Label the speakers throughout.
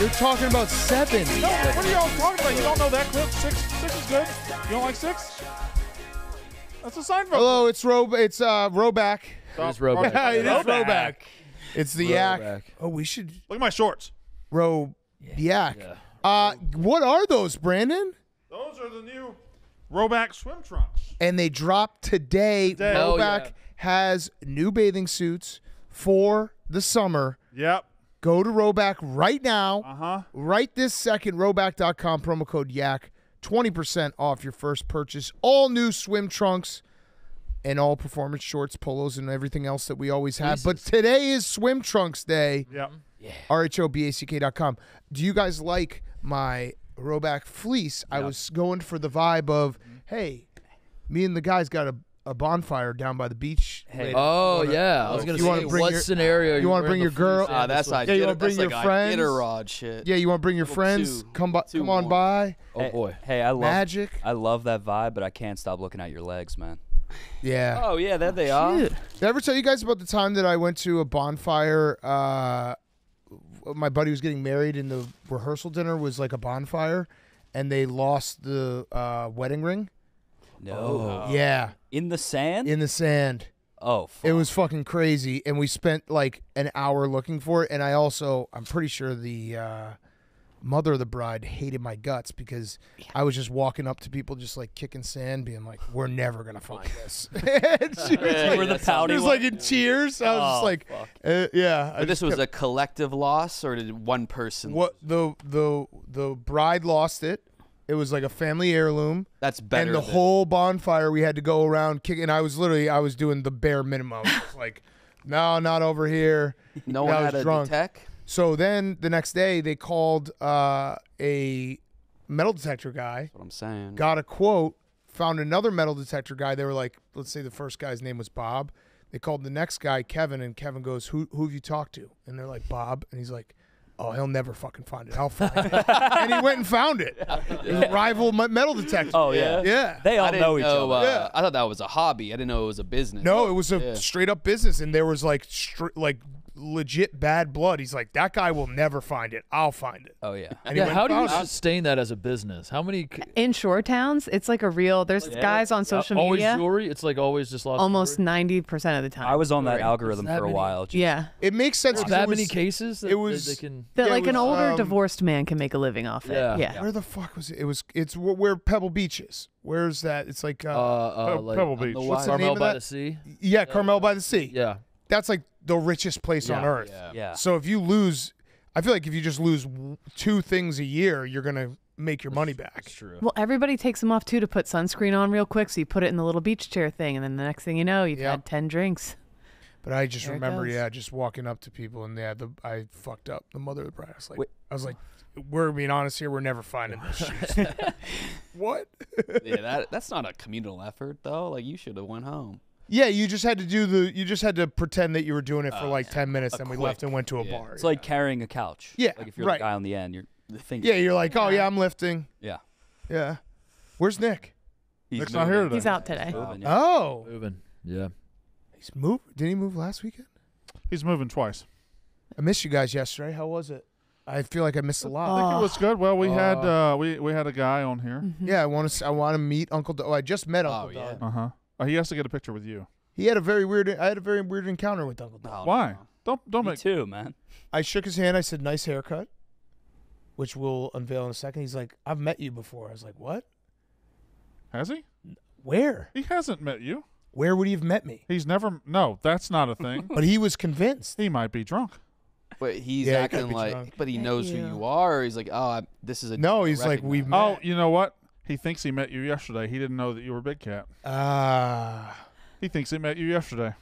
Speaker 1: You're talking about seven.
Speaker 2: No, what are y'all talking about? You don't know that clip? Six, six is good. You don't like six? That's a Seinfeld.
Speaker 1: Hello, it's Ro. It's uh Rhoback.
Speaker 2: clip.
Speaker 3: is Rhoback.
Speaker 1: Yeah, it is
Speaker 2: Rhoback.
Speaker 1: Rhoback. It's the yak.
Speaker 3: Rhoback.
Speaker 1: Oh, we should
Speaker 2: Look at my shorts.
Speaker 1: row yak.
Speaker 3: yeah.
Speaker 1: Uh, what are those, Brandon?
Speaker 2: Those are the new Rhoback swim trunks.
Speaker 1: And they dropped today.
Speaker 2: Today.
Speaker 3: Hell
Speaker 1: Rhoback
Speaker 3: yeah.
Speaker 1: has new bathing suits for the summer.
Speaker 2: Yep.
Speaker 1: Go to Rhoback right now.
Speaker 2: Uh huh.
Speaker 1: Right this second, Rhoback.com, promo code YAK, 20% off your first purchase. All new swim trunks and all performance shorts, polos, and everything else that we always have. But today is swim trunks day.
Speaker 2: Yep.
Speaker 1: RHOBACK.com. Do you guys like my Rhoback fleece? I was going for the vibe of, hey, me and the guys got a, a bonfire down by the beach. later.
Speaker 3: Oh
Speaker 1: Wanna-
Speaker 3: yeah, I was gonna
Speaker 1: you wanna
Speaker 3: say
Speaker 1: bring
Speaker 3: what
Speaker 1: your-
Speaker 3: scenario
Speaker 1: you wanna bring your girl-
Speaker 4: Ah, that's
Speaker 3: the
Speaker 4: like
Speaker 1: Yeah, you
Speaker 4: Iditar-
Speaker 1: wanna bring your
Speaker 4: like
Speaker 1: friends?
Speaker 4: Iditarod shit.
Speaker 1: Yeah, you want to bring your
Speaker 4: Little
Speaker 1: friends?
Speaker 4: too-
Speaker 1: come by,
Speaker 4: too
Speaker 1: come on by.
Speaker 3: Oh boy.
Speaker 5: Hey, I love
Speaker 1: Magic.
Speaker 5: I love that vibe, but I can't stop looking at your legs, man.
Speaker 1: Yeah.
Speaker 4: Oh yeah, there they are.
Speaker 1: Did I ever tell you guys about the time that I went to a bonfire? Uh, my buddy was getting married, and the rehearsal dinner was like a bonfire, and they lost the uh, wedding ring.
Speaker 5: No.
Speaker 1: Yeah,
Speaker 5: In the sand?
Speaker 1: in the sand.
Speaker 5: oh, fuck.
Speaker 1: It was fucking crazy, and we spent like an hour looking for it. And I also, I'm pretty sure the uh, mother of the bride hated my guts because I was just walking up to people, just like kicking sand, being like, "We're never gonna find this." and she was
Speaker 5: You
Speaker 1: like,
Speaker 5: were the
Speaker 1: she
Speaker 5: pouty
Speaker 1: was like in tears. I was just
Speaker 5: Oh,
Speaker 1: like,
Speaker 5: fuck.
Speaker 1: uh, "Yeah." I
Speaker 4: But this
Speaker 1: just
Speaker 4: was
Speaker 1: kept-
Speaker 4: a collective loss, or did one person?
Speaker 1: what the the the bride lost it. It was like a family heirloom.
Speaker 4: That's better.
Speaker 1: and the
Speaker 4: than-
Speaker 1: whole bonfire we had to go around kicking. I was literally I was doing the bare minimum. It's like, no, not over here.
Speaker 4: no
Speaker 1: I
Speaker 4: one
Speaker 1: was
Speaker 4: had a
Speaker 1: drunk.
Speaker 4: detect.
Speaker 1: So then the next day they called uh, a metal detector guy,
Speaker 4: That's what I'm saying.
Speaker 1: got a quote, found another metal detector guy. They were like, let's say the first guy's name was Bob. They called the next guy Kevin, and Kevin goes, "Who who have you talked to?" And they're like, "Bob," and he's like. Oh, he'll never fucking find it. I'll find it. and he went and found it. It was rival metal detector.
Speaker 5: Oh yeah.
Speaker 1: yeah.
Speaker 5: They all know each
Speaker 4: know,
Speaker 5: other.
Speaker 4: Uh,
Speaker 1: Yeah.
Speaker 4: I thought that was a hobby. I didn't know it was a business.
Speaker 1: No, it was a
Speaker 4: Yeah.
Speaker 1: straight up business, and there was like str- like legit bad blood. He's like, that guy will never find it. I'll find it.
Speaker 5: Oh yeah.
Speaker 1: And
Speaker 3: Yeah,
Speaker 1: went
Speaker 3: how do you
Speaker 1: found it.
Speaker 3: sustain that as a business? How many c-
Speaker 6: in shore towns, it's like a real. There's guys on
Speaker 3: uh,
Speaker 6: social
Speaker 3: always
Speaker 6: media Always
Speaker 3: jewelry? It's like always just lost
Speaker 6: almost ninety percent of the time.
Speaker 5: I was on that
Speaker 3: Right.
Speaker 5: algorithm
Speaker 3: that
Speaker 5: for a while. Just-
Speaker 6: yeah,
Speaker 1: It makes sense.
Speaker 3: There's
Speaker 1: 'cause
Speaker 3: that
Speaker 1: it
Speaker 3: many cases that
Speaker 1: it
Speaker 3: they-
Speaker 1: was-
Speaker 3: they can
Speaker 6: that
Speaker 1: Yeah, it
Speaker 6: like an older
Speaker 1: um,
Speaker 6: divorced man can make a living off it.
Speaker 3: Yeah.
Speaker 6: Yeah,
Speaker 1: Where the fuck was it? It was. It's where Pebble Beach is. Where's that? It's like.
Speaker 3: uh,
Speaker 1: Uh,
Speaker 3: uh,
Speaker 2: Pe-
Speaker 3: like
Speaker 2: Pebble Beach.
Speaker 3: the
Speaker 1: What's the
Speaker 3: Carmel
Speaker 1: name of
Speaker 3: by
Speaker 1: that?
Speaker 3: the sea.
Speaker 1: yeah, Carmel by the Sea.
Speaker 3: Yeah.
Speaker 1: That's like the richest place on earth.
Speaker 4: Yeah.
Speaker 5: Yeah.
Speaker 1: So if you lose, I feel like if you just lose two things a year, you're gonna make your money back.
Speaker 3: That's true.
Speaker 6: Well, everybody takes them off too to put sunscreen on real quick. So you put it in the little beach chair thing, and then the next thing you know, you've
Speaker 1: Yep.
Speaker 6: had ten drinks.
Speaker 1: But I just
Speaker 6: There
Speaker 1: remember, yeah, just walking up to people and yeah, the I fucked up. The mother of the bride. I was like,
Speaker 5: Wait.
Speaker 1: I was like, we're being honest here. We're never finding this. She's what?
Speaker 4: yeah, that that's not a communal effort though. Like you should have went home.
Speaker 1: Yeah, you just had to do the. You just had to pretend that you were doing it for like ten minutes, and we
Speaker 4: quick-
Speaker 1: left and went to a
Speaker 4: yeah.
Speaker 1: bar.
Speaker 5: It's like carrying a couch.
Speaker 1: Yeah,
Speaker 5: Like if you're
Speaker 1: right.
Speaker 5: the guy on the end, you're the thing.
Speaker 1: yeah, you're like, oh yeah, I'm lifting.
Speaker 5: Yeah.
Speaker 1: Yeah. Where's Nick?
Speaker 5: He's
Speaker 2: Nick's not here today.
Speaker 6: He's out today.
Speaker 5: moving, yeah.
Speaker 1: Oh,
Speaker 3: Moving. Yeah.
Speaker 1: he's moved. Did he move last weekend?
Speaker 2: He's moving twice.
Speaker 1: I missed you guys yesterday. How was it? I feel like I missed a lot.
Speaker 2: I think
Speaker 6: Oh.
Speaker 2: it was good. Well, we had
Speaker 1: Uh,
Speaker 2: uh, we we had a guy on here.
Speaker 1: Yeah, I want to. I want to meet Uncle. Doug. Oh, I just met Uncle
Speaker 4: Oh, yeah.
Speaker 1: Doug.
Speaker 2: Uh huh. Oh, he has to get a picture with you.
Speaker 1: He had a very weird. I had a very weird encounter with Uncle Doug.
Speaker 4: Oh,
Speaker 2: Why? Don't don't
Speaker 5: Me
Speaker 2: make.
Speaker 5: too, man.
Speaker 1: I shook his hand. I said, "Nice haircut," which we'll unveil in a second. He's like, "I've met you before." I was like, "What?
Speaker 2: Has he?
Speaker 1: Where?
Speaker 2: He hasn't met you.
Speaker 1: Where would he have met me?"
Speaker 2: He's never. No, that's not a thing.
Speaker 1: But he was convinced.
Speaker 2: he might be drunk.
Speaker 4: But he's
Speaker 1: Yeah, he could
Speaker 4: acting
Speaker 1: be
Speaker 4: like,
Speaker 1: drunk.
Speaker 4: but he knows who
Speaker 6: you.
Speaker 4: you are. He's like, oh, I, this is a.
Speaker 1: No,
Speaker 4: I
Speaker 1: he's like, we've.
Speaker 2: Oh, you know what? He thinks he met you yesterday. He didn't know that you were Big Cat.
Speaker 1: Ah,
Speaker 2: He thinks he met you yesterday.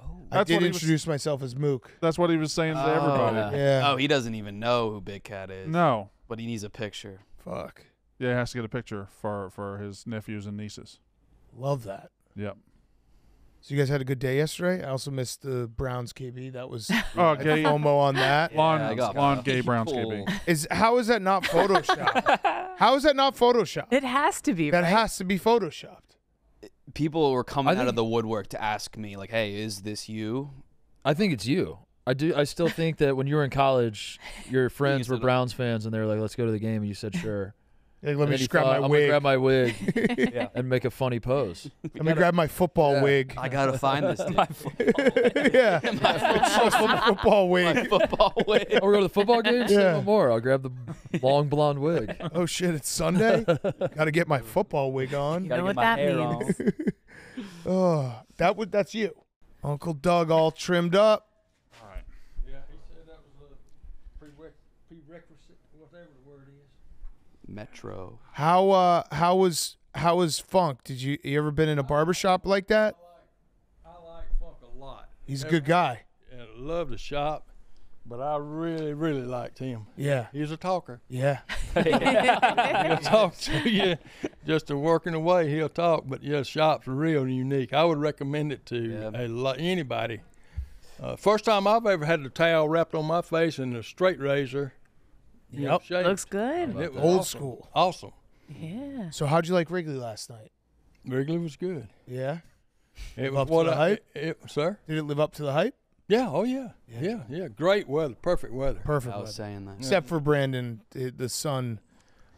Speaker 1: I
Speaker 2: That's
Speaker 1: did
Speaker 2: what he was-
Speaker 1: introduce myself as Mook.
Speaker 2: That's what he was saying to
Speaker 4: Oh.
Speaker 2: everybody.
Speaker 3: Yeah.
Speaker 1: Yeah.
Speaker 4: Oh, he doesn't even know who Big Cat is.
Speaker 2: No.
Speaker 4: But he needs a picture.
Speaker 1: Fuck.
Speaker 2: Yeah, he has to get a picture for for his nephews and nieces.
Speaker 1: Love that.
Speaker 2: Yep.
Speaker 1: So you guys had a good day yesterday. I also missed the Browns KB. That was
Speaker 2: Oh,
Speaker 1: I had
Speaker 2: gay
Speaker 1: FOMO on that.
Speaker 2: lawn
Speaker 4: I got
Speaker 2: lawn gay Browns
Speaker 4: Cool.
Speaker 2: KB.
Speaker 1: Is how is that not Photoshop? how is that not Photoshop?
Speaker 6: It has to be.
Speaker 1: That
Speaker 6: right?
Speaker 1: has to be Photoshopped.
Speaker 4: People were coming
Speaker 3: I
Speaker 4: out of the woodwork to ask me, like, "Hey, is this you?"
Speaker 3: I think it's you. I do. I still think that when you were in college, your friends were. Browns fans, and they were like, "Let's go to the game," and you said, "Sure."
Speaker 1: Like,
Speaker 3: And
Speaker 1: let me
Speaker 3: then
Speaker 1: just grab
Speaker 3: thought,
Speaker 1: my
Speaker 3: I'm gonna
Speaker 1: wig.
Speaker 3: grab my wig
Speaker 5: Yeah.
Speaker 3: and make a funny pose.
Speaker 1: let me grab my football
Speaker 3: Yeah.
Speaker 1: wig.
Speaker 4: I gotta find this dude.
Speaker 1: yeah, my football
Speaker 4: My
Speaker 1: wig.
Speaker 4: football wig.
Speaker 3: Oh, we're going to the football game. Say
Speaker 1: Yeah.
Speaker 3: no more. I'll grab the long blonde wig.
Speaker 1: Oh shit, it's Sunday. Got to get my football wig on.
Speaker 5: Gotta
Speaker 6: know
Speaker 5: get
Speaker 6: what
Speaker 5: my
Speaker 6: that
Speaker 5: hair
Speaker 6: means.
Speaker 5: on.
Speaker 1: Oh, that would that's you, Uncle Doug, all trimmed up.
Speaker 2: All right.
Speaker 7: Yeah, he said that was a prereq- prerequisite, whatever the word is.
Speaker 4: Metro.
Speaker 1: How uh how was how was Funk? Did you you ever been in a barber shop like that?
Speaker 7: I like Funk a lot.
Speaker 1: He's a good guy.
Speaker 7: And I love the shop, but I really, really liked him.
Speaker 1: Yeah,
Speaker 7: He's a talker.
Speaker 1: yeah.
Speaker 7: He'll talk to you just a working away. He'll talk, but yeah, the shop's real unique. I would recommend it to
Speaker 4: Yeah.
Speaker 7: a lot, anybody. Uh, first time I've ever had the towel wrapped on my face and a straight razor. You know,
Speaker 1: Yep.
Speaker 7: shaved.
Speaker 6: Looks good.
Speaker 7: It was
Speaker 1: Old
Speaker 7: awesome.
Speaker 1: school.
Speaker 7: Awesome.
Speaker 6: Yeah.
Speaker 1: So how'd you like Wrigley last night?
Speaker 7: Wrigley was good.
Speaker 1: Yeah.
Speaker 7: It
Speaker 1: Live
Speaker 7: was
Speaker 1: up to
Speaker 7: what
Speaker 1: the
Speaker 7: I,
Speaker 1: hype?
Speaker 7: It, it- sir.
Speaker 1: Did it live up to the hype?
Speaker 7: Yeah. Oh yeah.
Speaker 1: Yeah.
Speaker 7: Yeah. Yeah. Great weather. Perfect weather.
Speaker 1: Perfect.
Speaker 4: I was
Speaker 1: weather.
Speaker 4: saying that.
Speaker 1: Except for Brandon, the, the sun.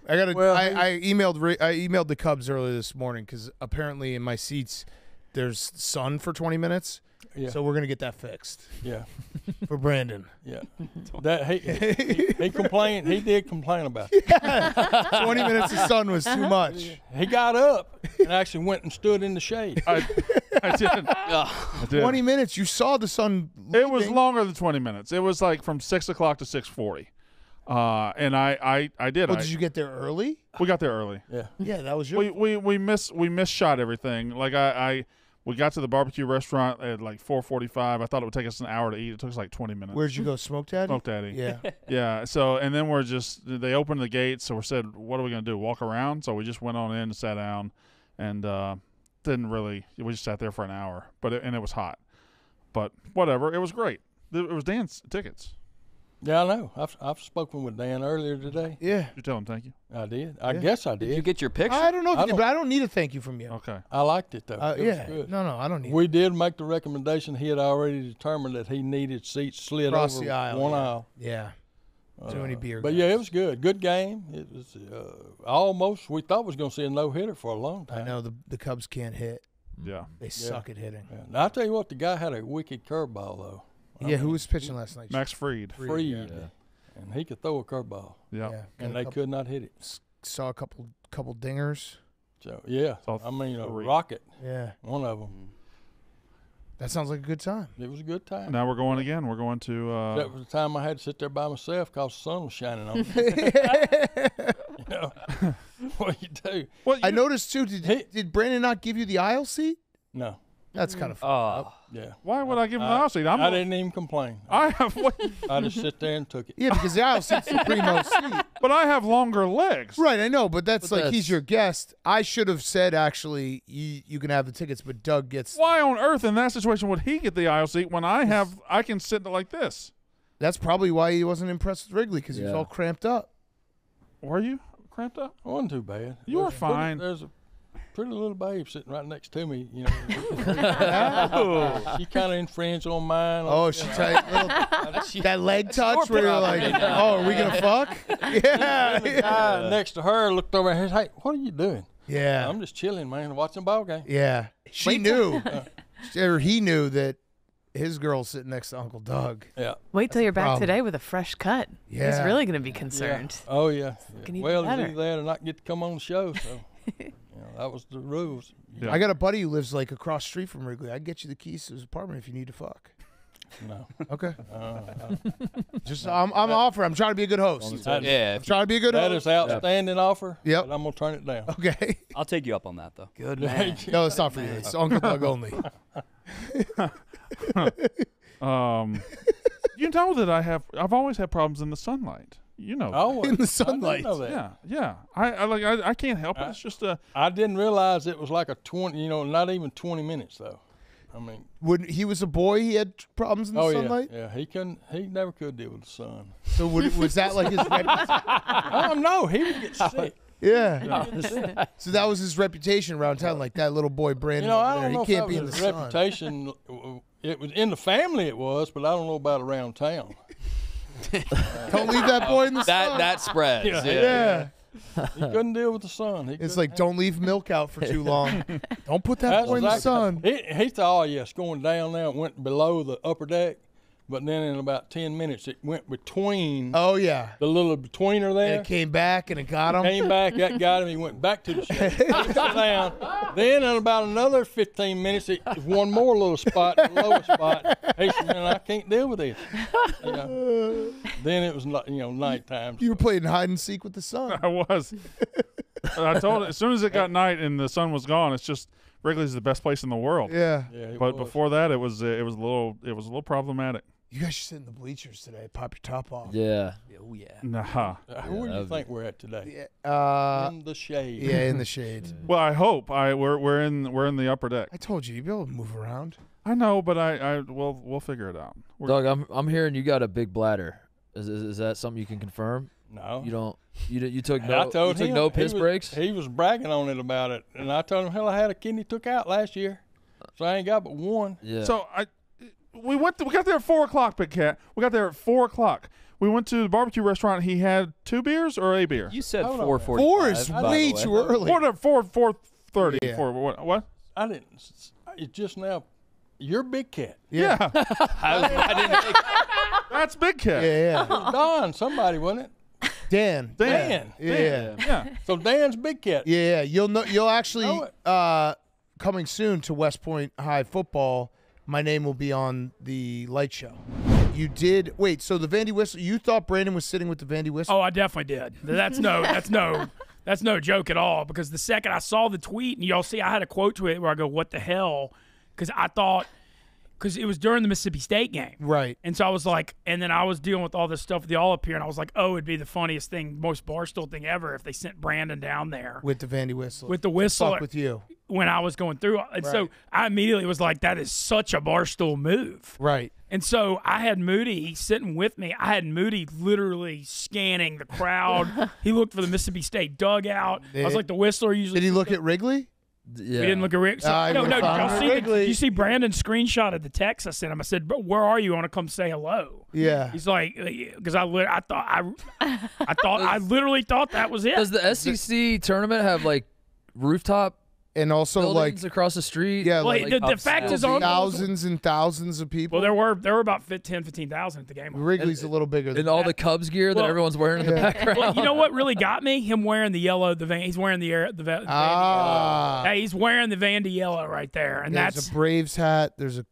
Speaker 1: I got to.
Speaker 7: Well,
Speaker 1: I, I emailed. Ri- I emailed the Cubs earlier this morning because apparently in my seats there's sun for 20 minutes.
Speaker 7: Yeah.
Speaker 1: So we're gonna get that fixed
Speaker 7: yeah.
Speaker 1: for Brandon.
Speaker 7: Yeah. that he, he he complained. He did complain about it.
Speaker 1: 20 minutes of sun was too much.
Speaker 7: He got up and actually went and stood in the shade.
Speaker 2: I, I did. I did.
Speaker 1: 20 minutes. You saw the sun.
Speaker 2: It was
Speaker 1: leaving.
Speaker 2: longer than 20 minutes. It was like from six o'clock to 6:40. Uh, and I, I, I did.
Speaker 1: Oh,
Speaker 2: I,
Speaker 1: did you get there early?
Speaker 2: we got there early.
Speaker 7: Yeah.
Speaker 1: Yeah, that was your.
Speaker 2: We, we, we miss we misshot everything. Like I, I, we got to the barbecue restaurant at like 4:45. I thought it would take us an hour to eat. It took us like 20 minutes.
Speaker 1: Where'd you go, Smoke Daddy?
Speaker 2: Smoke Daddy.
Speaker 1: Yeah.
Speaker 2: Yeah. So and then we're just they opened the gates, so we said, what are we gonna do? Walk around? So we just went on in and sat down, and uh, didn't really. We just sat there for an hour, but it, and it was hot. But whatever, it was great. It was Dan's tickets.
Speaker 7: Yeah, I know. I've I've spoken with Dan earlier today.
Speaker 1: Yeah.
Speaker 2: You tell him thank you.
Speaker 7: I did. I
Speaker 1: Yeah.
Speaker 7: guess I
Speaker 4: Did
Speaker 7: did.
Speaker 4: you get your picture?
Speaker 1: I don't know, if
Speaker 7: I
Speaker 1: you did,
Speaker 7: don't-
Speaker 1: but I don't need a thank you from you.
Speaker 2: Okay.
Speaker 7: I liked it though.
Speaker 1: Uh,
Speaker 7: it
Speaker 1: yeah.
Speaker 7: was good.
Speaker 1: No, no, I don't need.
Speaker 7: We did make the recommendation. He had already determined that he needed seats slid
Speaker 1: Across
Speaker 7: over
Speaker 1: the aisle,
Speaker 7: one
Speaker 1: yeah.
Speaker 7: aisle.
Speaker 1: Yeah. Too many beer.
Speaker 7: But
Speaker 1: guys.
Speaker 7: yeah, it was good. Good game. It was uh, almost. We thought we was going to see a no hitter for a long time.
Speaker 1: I know the the Cubs can't hit.
Speaker 2: Yeah.
Speaker 1: They suck at hitting.
Speaker 7: Yeah. Now, I tell you what, the guy had a wicked curveball though. I
Speaker 1: Yeah, who was pitching last night?
Speaker 2: Max Fried.
Speaker 1: Fried,
Speaker 7: Fried,
Speaker 1: yeah.
Speaker 7: and he could throw a curveball,
Speaker 2: Yeah.
Speaker 1: Yeah.
Speaker 7: and
Speaker 1: Got
Speaker 7: they
Speaker 1: couple-
Speaker 7: could not hit it.
Speaker 1: saw a couple couple dingers.
Speaker 7: So yeah,
Speaker 2: Saw
Speaker 7: I mean a rocket,
Speaker 1: Yeah.
Speaker 7: one of them.
Speaker 1: That sounds like a good time.
Speaker 7: It was a good time.
Speaker 2: Now we're going again. We're going to. Uh,
Speaker 7: That was the time I had to sit there by myself because the sun was shining on me. you know, what you do?
Speaker 2: well,
Speaker 1: I noticed too. Did
Speaker 7: Hey.
Speaker 1: did Brandon not give you the aisle seat?
Speaker 7: No,
Speaker 1: That's kind of.
Speaker 5: Oh,
Speaker 7: yeah,
Speaker 2: Why would I give him the
Speaker 7: I-
Speaker 2: aisle seat? I'm.
Speaker 7: I didn't even complain.
Speaker 2: I have. What,
Speaker 7: I just sit there and took it.
Speaker 1: Yeah, because the aisle seat's the primo seat.
Speaker 2: but I have longer legs.
Speaker 1: Right, I know, but that's
Speaker 3: But
Speaker 1: like he's
Speaker 3: that's-
Speaker 1: your guest. I should have said actually you you can have the tickets, but Doug gets.
Speaker 2: Why on earth in that situation would he get the aisle seat when I have? I can sit like this.
Speaker 1: That's probably why he wasn't impressed with Wrigley because he was
Speaker 3: Yeah.
Speaker 1: all cramped up.
Speaker 2: Were you cramped up?
Speaker 7: It wasn't too bad.
Speaker 2: You were
Speaker 7: There's a pretty-
Speaker 2: fine.
Speaker 7: there's a pretty little babe sitting right next to me. You know, she kind of infringed on mine.
Speaker 1: Oh, she tight little that leg touch where you're like, oh, are we gonna fuck? Yeah,
Speaker 7: the guy next to her looked over and said, "Hey, what are you doing?"
Speaker 1: yeah,
Speaker 7: I'm just chilling, man, watching ball game.
Speaker 1: yeah. She knew, or he knew that his girl's sitting next to Uncle Doug.
Speaker 7: Yeah.
Speaker 6: Wait till you're back
Speaker 1: problem.
Speaker 6: today with a fresh cut.
Speaker 1: Yeah.
Speaker 6: He's really going to be concerned.
Speaker 7: Oh yeah.
Speaker 6: Can
Speaker 7: yeah.
Speaker 6: even
Speaker 7: Well,
Speaker 6: better.
Speaker 7: he's either there or not get to come on the show. So, you know, that was the rules.
Speaker 2: Yeah.
Speaker 1: I got a buddy who lives like across the street from Wrigley. I'd get you the keys to his apartment if you need to fuck.
Speaker 7: No.
Speaker 1: Okay,
Speaker 7: Uh,
Speaker 1: just I'm I'm offering. I'm trying to be a good host.
Speaker 7: that,
Speaker 4: Yeah.
Speaker 1: I'm trying to be a good
Speaker 7: that
Speaker 1: host.
Speaker 7: is outstanding offer.
Speaker 1: Yep.
Speaker 7: But I'm gonna turn it down.
Speaker 1: Okay.
Speaker 5: I'll take you up on that though.
Speaker 4: good man.
Speaker 1: No, it's not for you. It's Uncle Doug only.
Speaker 2: Um, you know that I have. I've always had problems in the sunlight. You know.
Speaker 7: Oh,
Speaker 1: In the
Speaker 7: I didn't
Speaker 1: sunlight.
Speaker 7: know that.
Speaker 2: Yeah, yeah. I, I like. I, I can't help it.
Speaker 7: I-
Speaker 2: It's just a.
Speaker 7: I didn't realize it was like a twenty. You know, not even twenty minutes though. I mean,
Speaker 1: When he was a boy, he had problems in the
Speaker 7: oh
Speaker 1: sunlight.
Speaker 7: yeah, yeah. He couldn't. He never could deal with the sun.
Speaker 1: So would, was that like his reputation?
Speaker 7: oh no, he would get sick.
Speaker 1: Yeah. so that was his reputation around town, like that little boy Brandon
Speaker 7: You know, I don't know
Speaker 1: He can't
Speaker 7: that
Speaker 1: be in
Speaker 7: was
Speaker 1: the
Speaker 7: his
Speaker 1: sun.
Speaker 7: reputation. it was in the family. It was, but I don't know about around town.
Speaker 1: Don't leave that boy in the
Speaker 4: That
Speaker 1: sun.
Speaker 4: that spreads.
Speaker 7: Yeah.
Speaker 4: yeah.
Speaker 1: yeah.
Speaker 7: He couldn't deal with the sun. He
Speaker 1: It's like don't leave milk out for too long. don't put that
Speaker 7: That's
Speaker 1: boy in the
Speaker 7: exactly-
Speaker 1: sun.
Speaker 7: He, he thought, oh yes, going down there, it went below the upper deck, but then in about ten minutes, it went between
Speaker 1: Oh yeah.
Speaker 7: the little betweener
Speaker 1: And
Speaker 7: there.
Speaker 1: it came back and it got him.
Speaker 7: Came back, that got him. He went back to the shed. Down. Then in about another 15 minutes, it was one more little spot, the lowest spot. He said, "Man, I can't deal with this." You know. Then it was, ni- you know, nighttime.
Speaker 1: You were playing hide and seek with the sun.
Speaker 2: I was. I told it as soon as it got night and the sun was gone. It's just Wrigley's the best place in the world.
Speaker 1: Yeah.
Speaker 7: Yeah,
Speaker 2: But
Speaker 7: was.
Speaker 2: before that, it was uh, it was a little it was a little problematic.
Speaker 1: You guys should sit in the bleachers today. Pop your top off.
Speaker 3: Yeah.
Speaker 4: Oh yeah.
Speaker 2: Nah.
Speaker 7: Uh, where do you
Speaker 3: that'd be-
Speaker 7: think we're at today?
Speaker 1: Yeah. Uh,
Speaker 7: in the shade.
Speaker 1: yeah, in the shade.
Speaker 2: Well, I hope I we're we're in we're in the upper deck.
Speaker 1: I told you you'd be able to move around.
Speaker 2: I know, but I I we'll we'll figure it out. We're-
Speaker 3: Doug, I'm I'm hearing you got a big bladder. Is, is, is that something you can confirm?
Speaker 7: No.
Speaker 3: You don't. You did- you took
Speaker 7: And
Speaker 3: no.
Speaker 7: I told
Speaker 3: you took
Speaker 7: him
Speaker 3: no
Speaker 7: he
Speaker 3: piss
Speaker 7: was-
Speaker 3: breaks.
Speaker 7: He was bragging on it about it, and I told him, "Hell, I had a kidney took out last year, so I ain't got but one."
Speaker 3: yeah.
Speaker 2: So I we went to, we got there at four o'clock, Big Cat. We got there at four o'clock. We went to the barbecue restaurant. He had two beers or a beer.
Speaker 4: You said
Speaker 7: Hold on.
Speaker 4: 440.
Speaker 1: Four is way too early.
Speaker 2: Four to four four thirty.
Speaker 1: Yeah.
Speaker 2: Four what? what?
Speaker 7: I didn't. s- It's just now. You're big cat.
Speaker 2: Yeah,
Speaker 4: I, I didn't think,
Speaker 2: that's Big Cat.
Speaker 1: Yeah, yeah.
Speaker 7: Don, somebody wasn't it?
Speaker 1: Dan.
Speaker 7: Dan.
Speaker 1: Yeah, yeah,
Speaker 2: Yeah.
Speaker 7: So Dan's big cat.
Speaker 1: yeah. yeah. You'll know. You'll actually
Speaker 7: Know it.
Speaker 1: uh, coming soon to West Point High football. My name will be on the light show. You did wait. So the Vandy Whistle. You thought Brandon was sitting with the Vandy Whistle?
Speaker 8: Oh, I definitely did. That's no, that's no, that's no joke at all. Because the second I saw the tweet, and y'all see, I had a quote to it where I go, "What the hell?" Because I thought, because it was during the Mississippi State game,
Speaker 1: Right.
Speaker 8: and so I was like, and then I was dealing with all this stuff with the all up here, and I was like, oh, it'd be the funniest thing, most barstool thing ever if they sent Brandon down there
Speaker 1: With the Vandy Whistle.
Speaker 8: with the whistle
Speaker 1: Fuck with you.
Speaker 8: When I was going through. it. And so I immediately was like, that is such a barstool move.
Speaker 1: Right.
Speaker 8: And so I had Moody sitting with me. I had Moody literally scanning the crowd. he looked for the Mississippi State dugout. I was like the whistler usually.
Speaker 1: Did he look at Wrigley?
Speaker 3: yeah.
Speaker 8: We didn't look at Rick. So,
Speaker 1: he
Speaker 8: no, no. Did y'all see? The,
Speaker 1: Wrigley.
Speaker 8: you see Brandon screenshot of the text I sent him. I said, "But where are you? I want to come say hello."
Speaker 1: Yeah.
Speaker 8: He's like, uh, because I, lit- I thought I, I thought I literally thought that was it.
Speaker 3: Does the SEC tournament have like rooftop
Speaker 1: And also like
Speaker 3: buildings across the street?
Speaker 1: yeah,
Speaker 8: Well,
Speaker 1: like
Speaker 8: the, the fact is on
Speaker 1: thousands and thousands of people.
Speaker 8: Well, there were there were about 10, 15,000 at the game.
Speaker 1: Wrigley's a little bigger than
Speaker 3: and all the Cubs gear that everyone's wearing in the background.
Speaker 8: Well, you know what really got me? Him wearing the yellow. The van, he's wearing the air. The, va- the Vandy
Speaker 1: Ah.
Speaker 8: yellow. Hey, he's wearing the Vandy yellow right there, and
Speaker 1: There's
Speaker 8: that's.
Speaker 1: a Braves hat. There's a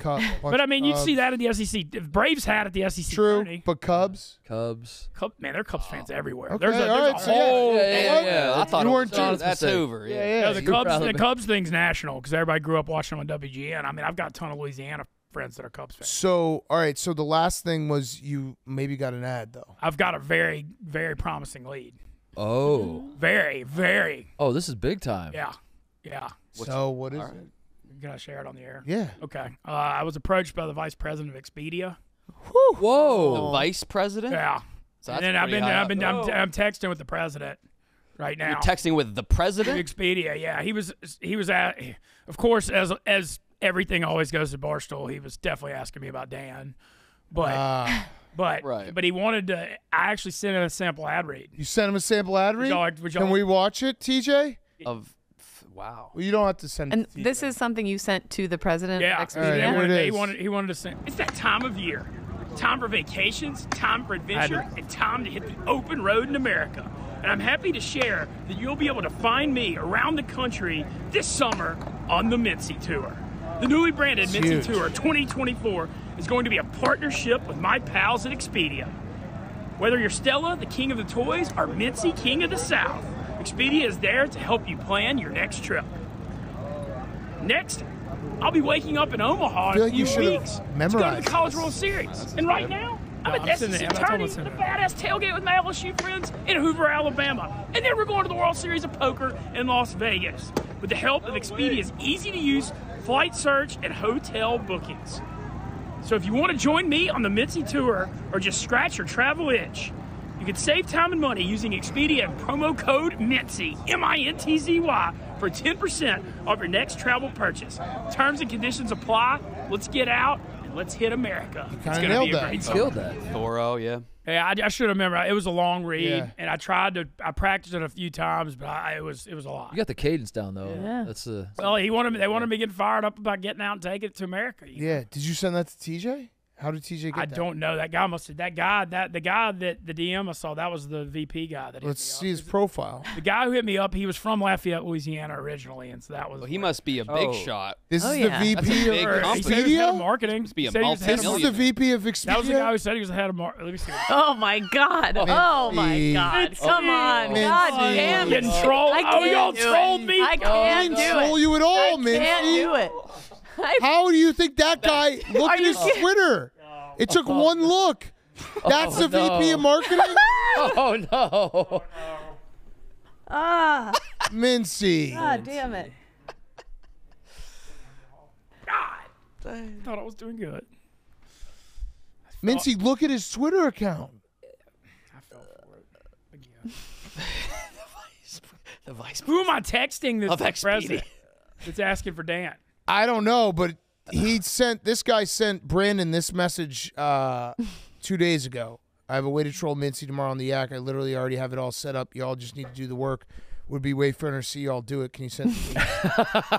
Speaker 1: cup.
Speaker 8: But I mean, you'd see that at the SEC. If Braves had at the SEC.
Speaker 1: True,
Speaker 8: tourney,
Speaker 1: but Cubs.
Speaker 3: Cubs.
Speaker 8: Cub, man, there are Cubs fans oh, everywhere.
Speaker 1: Okay,
Speaker 8: there's a,
Speaker 1: all
Speaker 8: there's
Speaker 1: right,
Speaker 8: a
Speaker 1: so yeah,
Speaker 8: whole.
Speaker 3: yeah, yeah, yeah.
Speaker 4: I thought
Speaker 1: You
Speaker 4: it
Speaker 1: weren't
Speaker 4: was,
Speaker 1: too-
Speaker 4: that's over. Yeah.
Speaker 1: Yeah,
Speaker 8: Yeah, the
Speaker 3: you're
Speaker 8: Cubs, the. Cubs thing's national because everybody grew up watching them on WGN. I mean, I've got a ton of Louisiana friends that are Cubs fans.
Speaker 1: So, all right. So the last thing was you maybe got an ad though.
Speaker 8: I've got a very, very promising lead.
Speaker 3: Oh.
Speaker 8: Very, very.
Speaker 3: Oh, this is big time.
Speaker 8: Yeah, yeah.
Speaker 1: so what is
Speaker 4: all
Speaker 1: it?
Speaker 4: Right.
Speaker 8: Can I share it on the air?
Speaker 1: Yeah.
Speaker 8: Okay. Uh, I was approached by the vice president of Expedia.
Speaker 4: The
Speaker 3: Whoa.
Speaker 4: The vice president?
Speaker 8: Yeah.
Speaker 4: So
Speaker 8: and then I've been, I've been. I'm, I'm texting with the president right now.
Speaker 4: You're texting with the president?
Speaker 8: Expedia, yeah. He was, he was at, of course, as as everything always goes to Barstool, he was definitely asking me about Dan, but
Speaker 1: Ah.
Speaker 8: but
Speaker 4: Right.
Speaker 8: but he wanted to. I actually sent him a sample ad read.
Speaker 1: you sent him a sample ad read.
Speaker 8: y'all- would y'all-
Speaker 1: Can we watch it, TJ?
Speaker 4: Of wow.
Speaker 1: Well, you don't have to send.
Speaker 6: And
Speaker 1: it
Speaker 6: this is something you sent to the president
Speaker 8: Yeah,
Speaker 6: of
Speaker 8: he,
Speaker 1: All right,
Speaker 6: Expedia.
Speaker 8: wanted, he wanted he wanted to send. It's that time of year, time for vacations, time for adventure, and time to hit the open road in America. And I'm happy to share that you'll be able to find me around the country this summer on the Mintzy Tour. The newly branded
Speaker 1: It's
Speaker 8: Mintzy
Speaker 1: huge.
Speaker 8: Tour 2024 is going to be a partnership with my pals at Expedia. Whether you're Stella, the king of the toys, or Mintzy, king of the South, Expedia is there to help you plan your next trip. Next, I'll be waking up in Omaha in a
Speaker 1: like you
Speaker 8: few
Speaker 1: should've
Speaker 8: weeks to go to the College. World Series. And right now, I'm No, at I'm the SEC it. I told him tourney, to send the it. badass tailgate with my LSU friends in Hoover, Alabama. And then we're going to the World Series of Poker in Las Vegas with the help of Expedia's easy-to-use flight search and hotel bookings. So if you want to join me on the Mintzy tour or just scratch your travel itch, you can save time and money using Expedia and promo code MINTZY, M-I-N-T-Z-Y, for 10% off your next travel purchase. Terms and conditions apply. let's get out and let's hit America. It's
Speaker 1: kinda
Speaker 8: gonna
Speaker 1: nailed
Speaker 8: be a
Speaker 1: that.
Speaker 8: great summer.
Speaker 3: Killed that.
Speaker 4: Thoro, yeah.
Speaker 8: Yeah, I, I should remember. It was a long read,
Speaker 1: Yeah.
Speaker 8: and I tried to. I practiced it a few times, but I, it was it was a lot.
Speaker 3: You got the cadence down though.
Speaker 6: Yeah.
Speaker 3: That's uh,
Speaker 8: Well, he wanted me. They wanted me getting fired up about getting out and taking it to America. you
Speaker 1: Yeah. Did you send that to TJ? How did TJ get
Speaker 8: I
Speaker 1: that?
Speaker 8: don't know. That guy must have. That guy. That the guy that the DM I saw. That was the VP guy. That
Speaker 1: Let's
Speaker 8: me
Speaker 1: see
Speaker 8: up.
Speaker 1: his profile.
Speaker 8: The guy who hit me up. He was from Lafayette, Louisiana, originally, and so that was.
Speaker 4: Well, he must be a big
Speaker 3: Oh.
Speaker 4: shot.
Speaker 1: This
Speaker 6: Oh,
Speaker 1: is
Speaker 6: yeah.
Speaker 1: the
Speaker 4: That's a
Speaker 1: VP
Speaker 4: big
Speaker 1: of
Speaker 8: Or he said he was head of
Speaker 1: Expedia.
Speaker 8: marketing.
Speaker 4: Must be a
Speaker 8: said he was head
Speaker 1: This
Speaker 8: of
Speaker 1: is
Speaker 4: multi-millionaire.
Speaker 1: the VP of Expedia.
Speaker 8: That was the guy who said he was the head of mar- Let me see.
Speaker 6: Oh my God! Oh, oh my
Speaker 1: Mintzy.
Speaker 6: God! Come on!
Speaker 1: Mintzy.
Speaker 6: God damn it!
Speaker 8: Getting trolled.
Speaker 6: I
Speaker 8: Oh,
Speaker 6: can't
Speaker 8: y'all trolled me.
Speaker 6: I
Speaker 1: I
Speaker 6: can't
Speaker 1: didn't troll you at all,
Speaker 6: I
Speaker 1: Mintzy.
Speaker 6: can't do it. I,
Speaker 1: How do you think that guy?
Speaker 6: looked
Speaker 1: at his
Speaker 6: kidding?
Speaker 1: Twitter. It took one look. That's the VP of marketing,
Speaker 3: Oh no!
Speaker 6: ah!
Speaker 1: Mintzy.
Speaker 6: God damn it! God.
Speaker 8: I thought I was doing good.
Speaker 1: Mintzy, look at his Twitter account.
Speaker 8: I fell for it again.
Speaker 4: The vice.
Speaker 8: Who am I texting
Speaker 4: Of
Speaker 8: that's the
Speaker 4: Expedia.
Speaker 8: president that's asking for Dan?
Speaker 1: I don't know, but he sent this guy sent Brandon this message uh, two days ago. I have a way to troll Mintzy tomorrow on the Yak. I literally already have it all set up. Y'all just need to do the work. Would be way funner to see y'all do it. Can you send? it me?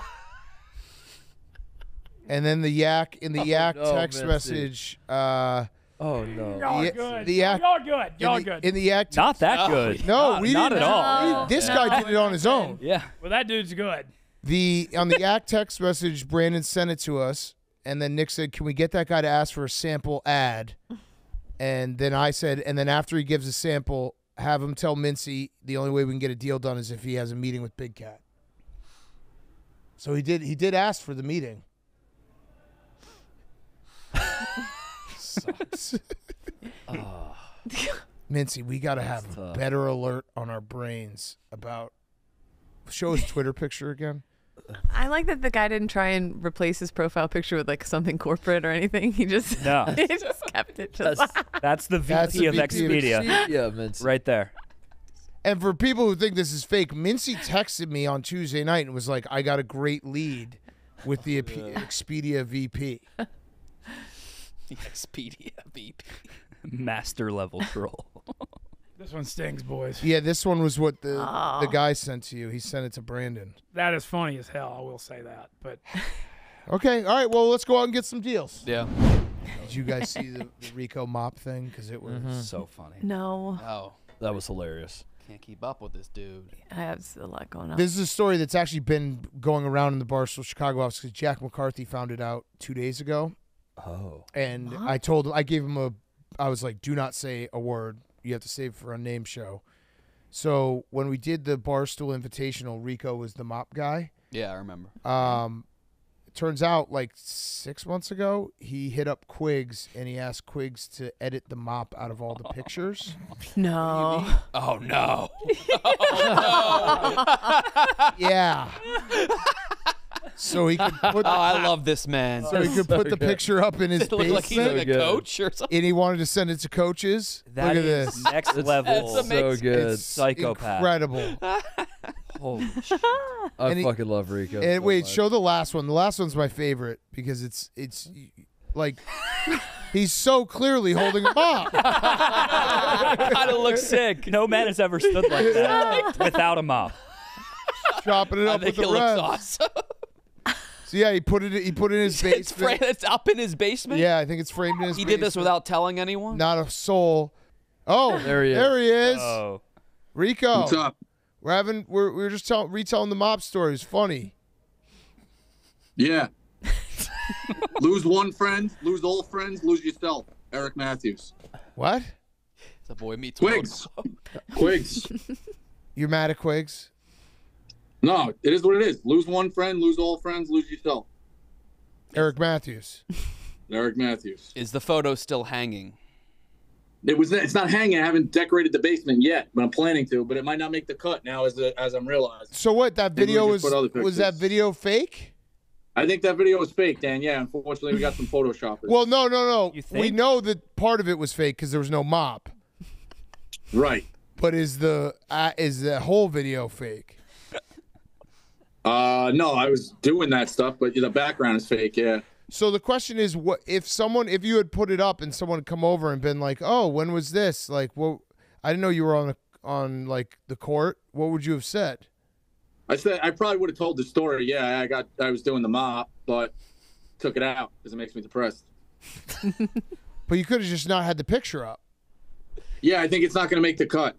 Speaker 1: and then the Yak in the Yak
Speaker 3: no,
Speaker 1: text
Speaker 3: Mintzy.
Speaker 1: message. Uh,
Speaker 3: Oh no!
Speaker 8: Y'all good.
Speaker 1: the act-
Speaker 8: Y'all good. Y'all
Speaker 1: in, the,
Speaker 8: good.
Speaker 1: in the Yak.
Speaker 5: Not that good.
Speaker 1: no,
Speaker 5: not,
Speaker 1: we
Speaker 5: not
Speaker 1: didn't.
Speaker 5: at all.
Speaker 1: we- this guy did it on his own.
Speaker 5: Yeah.
Speaker 8: well, that dude's good.
Speaker 1: The on the Yak text message, Brandon sent it to us, and then Nick said, "Can we get that guy to ask for a sample ad?" And then I said, and then after he gives a sample, have him tell Mintzy the only way we can get a deal done is if he has a meeting with Big Cat. So he did. He did ask for the meeting. Sucks. Ah. Mintzy, we got to have a better alert on our brains about. Show his Twitter picture again.
Speaker 6: I like that the guy didn't try and replace his profile picture with like something corporate or anything. He just
Speaker 5: No.
Speaker 6: he just kept it just.
Speaker 5: That's, that's the VP
Speaker 1: That's
Speaker 5: of
Speaker 1: VP
Speaker 5: Expedia.
Speaker 3: Yeah, Mintzy.
Speaker 5: right there.
Speaker 1: And for people who think this is fake, Mintzy texted me on Tuesday night and was like, "I got a great lead with the Epe- Expedia VP."
Speaker 4: Expedia VP.
Speaker 5: Master level troll.
Speaker 8: This one stings, boys.
Speaker 1: Yeah, this one was what the the
Speaker 6: Oh.
Speaker 1: guy sent to you. He sent it to Brandon.
Speaker 8: That is funny as hell. I will say that. But
Speaker 1: Okay, all right. Well, let's go out and get some deals.
Speaker 4: Yeah.
Speaker 1: Did you guys see the, the Rico mop thing? Because it was. Mm-hmm.
Speaker 4: So funny.
Speaker 6: no,
Speaker 4: Oh,
Speaker 3: That was hilarious.
Speaker 4: can't keep up with this dude.
Speaker 6: I have a lot going on.
Speaker 1: This is a story that's actually been going around in the Barstool Chicago office because Jack McCarthy found it out two days ago.
Speaker 3: Oh.
Speaker 1: and I told him I gave him a I was like, do not say a word. You have to save for a name show. So when we did the Barstool Invitational, Rico was the mop guy.
Speaker 4: Yeah, I remember.
Speaker 1: Um, it turns out like six months ago, he hit up Quigs and he asked Quigs to edit the mop out of all the pictures.
Speaker 6: no,
Speaker 4: Oh no.
Speaker 1: yeah. So he could put
Speaker 4: Oh, I love this man.
Speaker 1: so he could
Speaker 3: so
Speaker 1: put the
Speaker 3: good.
Speaker 1: picture up in his
Speaker 4: Does it look like he's
Speaker 1: basement,
Speaker 4: a
Speaker 3: good.
Speaker 4: coach or something?
Speaker 1: and he wanted to send it to coaches.
Speaker 5: That
Speaker 1: Look at this.
Speaker 5: next level.
Speaker 4: that's
Speaker 3: So good.
Speaker 1: It's
Speaker 5: Psychopath.
Speaker 1: incredible.
Speaker 3: Holy shit. I
Speaker 1: And he-
Speaker 3: fucking love Rico.
Speaker 1: And
Speaker 3: so
Speaker 1: wait,
Speaker 3: much.
Speaker 1: show the last one. The last one's my favorite because it's it's like he's so clearly holding a mop.
Speaker 5: kind of looks sick. No man has ever stood like that without a mop.
Speaker 1: chopping it
Speaker 4: I
Speaker 1: up with the
Speaker 4: it looks awesome.
Speaker 1: So yeah, he put it. He put it in his
Speaker 4: it's, fra-
Speaker 1: basement.
Speaker 4: it's up in his basement.
Speaker 1: Yeah, I think it's framed in his.
Speaker 4: He did this without telling anyone.
Speaker 1: not a soul. Oh,
Speaker 3: There he is.
Speaker 1: There he is.
Speaker 5: Oh,
Speaker 1: Rico.
Speaker 9: What's up?
Speaker 1: We're having. We're we were just telling retelling the mob story. It's funny.
Speaker 9: Yeah. lose one friend, lose all friends, lose yourself. Eric Matthews.
Speaker 1: What?
Speaker 4: It's a boy meets
Speaker 9: Quigs. Quigs.
Speaker 1: You're mad at Quigs?
Speaker 9: No, it is what it is. Lose one friend, lose all friends, lose yourself.
Speaker 1: Eric Matthews.
Speaker 9: Eric Matthews.
Speaker 4: Is the photo still hanging?
Speaker 9: It was. It's not hanging. I haven't decorated the basement yet, but I'm planning to. But it might not make the cut now, as as I'm realizing.
Speaker 1: So what? That video was was that video fake?
Speaker 9: I think that video was fake, Dan. Yeah, unfortunately, we got some photoshoppers.
Speaker 1: Well, no, no, no. We know that part of it was fake because there was no mop.
Speaker 9: right.
Speaker 1: But is the uh, is the whole video fake?
Speaker 9: Uh, no, I was doing that stuff, but the background is fake. Yeah.
Speaker 1: So the question is, what if someone, if you had put it up and someone had come over and been like, "Oh, when was this?" Like, well, I didn't know you were on the, on like the court. What would you have said?
Speaker 9: I said I probably would have told the story. Yeah, I got I was doing the mop, but took it out because it makes me depressed.
Speaker 1: But you could have just not had the picture up
Speaker 9: Yeah, I think it's not going to make the cut.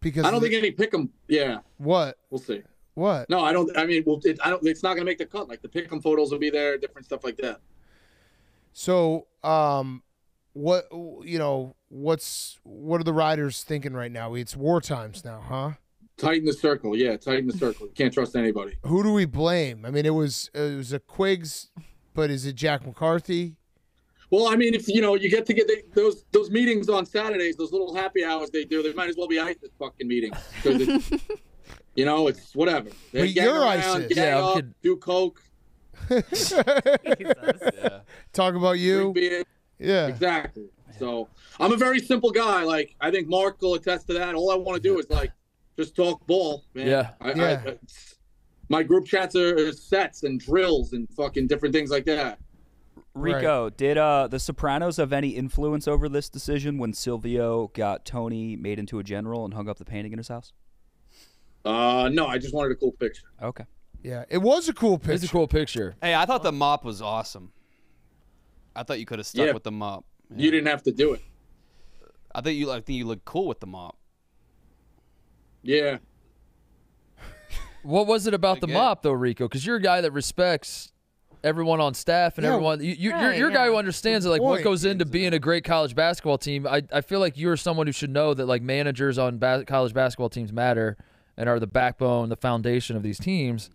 Speaker 1: because
Speaker 9: I don't
Speaker 1: the-
Speaker 9: think any pick 'em. Yeah,
Speaker 1: what
Speaker 9: we'll see.
Speaker 1: What.
Speaker 9: No, I don't. I mean, well, it, I don't. It's not going to make the cut. Like the pick 'em photos will be there, different stuff like that.
Speaker 1: So, um, what you know, what's what are the riders thinking right now? It's war times now, huh?
Speaker 9: Tighten the circle. Yeah, tighten the circle. You can't trust anybody.
Speaker 1: Who do we blame? I mean, it was it was a Quigs, but is it Jack McCarthy?
Speaker 9: Well, I mean, if you know, you get to get those those meetings on Saturdays, those little happy hours they do. They might as well be ISIS fucking meetings because you know, it's whatever. They
Speaker 1: But you're
Speaker 9: around,
Speaker 1: ISIS.
Speaker 9: gang
Speaker 3: Yeah, I'm
Speaker 9: up,
Speaker 3: kidding.
Speaker 9: do coke,
Speaker 4: Yeah.
Speaker 1: Talk about you. Yeah.
Speaker 9: Exactly. So I'm a very simple guy. Like I think Mark will attest to that. All I want to do is like just talk ball, man.
Speaker 3: Yeah.
Speaker 9: I,
Speaker 1: Yeah.
Speaker 9: I, it's- my group chats are are sets and drills and fucking different things like that.
Speaker 5: Rico, did uh, the Sopranos have any influence over this decision when Silvio got Tony made into a general and hung up the painting in his house?
Speaker 9: Uh, no, I just wanted a cool picture.
Speaker 5: Okay.
Speaker 1: Yeah. It was a cool picture.
Speaker 3: It's a cool picture.
Speaker 4: Hey, I thought the mop was awesome. I thought you could have stuck
Speaker 9: Yeah.
Speaker 4: with the mop.
Speaker 9: You didn't have to do it.
Speaker 4: I think you. I think you look cool with the mop.
Speaker 9: Yeah.
Speaker 3: What was it about the mop though, Rico? Because you're a guy that respects everyone on staff and
Speaker 1: Yeah,
Speaker 3: everyone. You, you, you're,
Speaker 6: right,
Speaker 3: you're a guy who understands
Speaker 1: Good
Speaker 3: like what goes into being a great college basketball team. I, I feel like you're someone who should know that like managers on ba- college basketball teams matter and are the backbone, the foundation of these teams.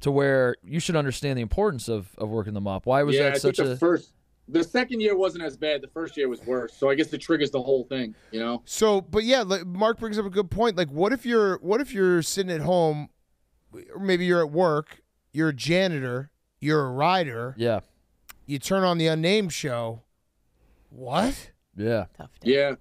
Speaker 3: To where you should understand the importance of, of working them up. Why was
Speaker 9: yeah, I
Speaker 3: that
Speaker 9: think
Speaker 3: such
Speaker 9: the
Speaker 3: a?
Speaker 9: first, the second year wasn't as bad. The first year was worse. So I guess it triggers the whole thing. You know.
Speaker 1: So, but yeah, like Mark brings up a good point. Like, what if you're what if you're sitting at home, or maybe you're at work, you're a janitor, you're a rider,
Speaker 3: yeah,
Speaker 1: you turn on the unnamed show. What?
Speaker 3: yeah.
Speaker 6: Tough day.
Speaker 9: Yeah,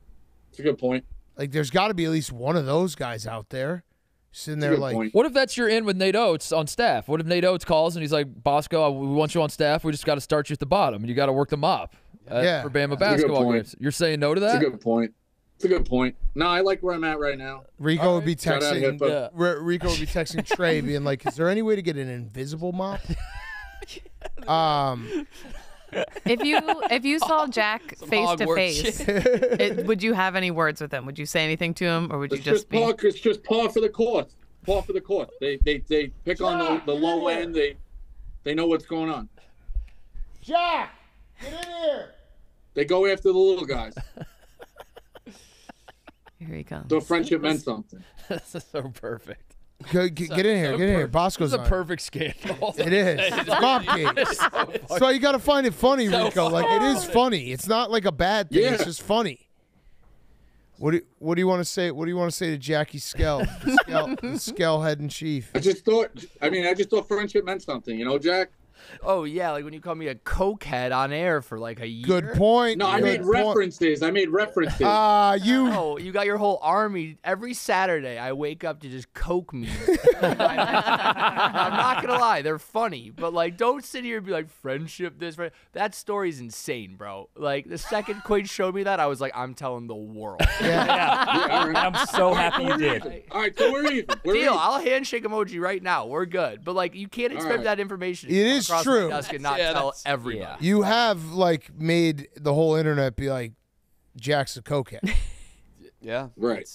Speaker 9: it's a good point.
Speaker 1: Like, there's got to be at least one of those guys out there sitting there, like,
Speaker 9: point.
Speaker 3: What if that's your in with Nate Oats on staff? What if Nate Oats calls and he's like, Bosco, we want you on staff. We just got to start you at the bottom, and you got to work the mop uh,
Speaker 1: Yeah.
Speaker 3: for Bama basketball
Speaker 9: point.
Speaker 3: games. You're saying no to that?
Speaker 9: It's a good point. It's a good point. No, I like where I'm at right now.
Speaker 1: Rico would be texting.
Speaker 9: HIPAA.
Speaker 3: Yeah.
Speaker 1: Rico would be texting Trey, being like, "Is there any way to get an invisible mop?" um,
Speaker 6: If you if you saw Jack face to
Speaker 4: Hogwarts
Speaker 6: face,
Speaker 4: shit.
Speaker 6: it- would you have any words with him? Would you say anything to him, or would you
Speaker 9: It's
Speaker 6: just
Speaker 9: just
Speaker 6: be?
Speaker 9: par. It's just par for the course. Par for the course. They they they pick on the, the low end. They they know what's going on.
Speaker 1: Jack, get in here.
Speaker 9: They go after the little guys.
Speaker 6: Here he comes.
Speaker 9: So friendship meant something.
Speaker 3: this is so perfect.
Speaker 1: Go, get, get in here. Get in here. Bosco's
Speaker 3: This is a
Speaker 1: on.
Speaker 3: perfect scandal.
Speaker 1: It is. It's Mopgate. That's why you got to find it funny, Rico. Like it is funny. It's not like a bad thing. It's
Speaker 9: Yeah.
Speaker 1: just funny. What do What do you want to say? What do you want to say to Jackie Skell, the Skell, the Skell head in chief?
Speaker 9: I just thought. I mean, I just thought friendship meant something. You know, Jack.
Speaker 10: Oh yeah, like when you call me a cokehead on air for like a year.
Speaker 1: Good point.
Speaker 9: No, I
Speaker 1: Good
Speaker 9: made
Speaker 1: point.
Speaker 9: references. I made references.
Speaker 1: Ah, you.
Speaker 10: Oh, you got your whole army. Every Saturday, I wake up to just coke me. I'm not gonna lie, they're funny, but like, don't sit here and be like friendship. This, friend. that story's insane, bro. Like the second Quaid showed me that, I was like, I'm telling the world.
Speaker 1: Yeah.
Speaker 5: Yeah.
Speaker 9: all right.
Speaker 5: I'm so happy you did.
Speaker 9: All right, so we're even. We're
Speaker 10: Deal.
Speaker 9: even.
Speaker 10: I'll handshake emoji right now. We're good. But like, you can't expect
Speaker 9: right.
Speaker 10: that information. to
Speaker 1: It
Speaker 10: come
Speaker 1: is
Speaker 10: across
Speaker 1: true.
Speaker 10: My desk and not
Speaker 4: Yeah,
Speaker 10: tell
Speaker 4: that's-
Speaker 10: everybody.
Speaker 1: You have like made the whole internet be like, Jack's a cokehead.
Speaker 4: Yeah.
Speaker 9: Right.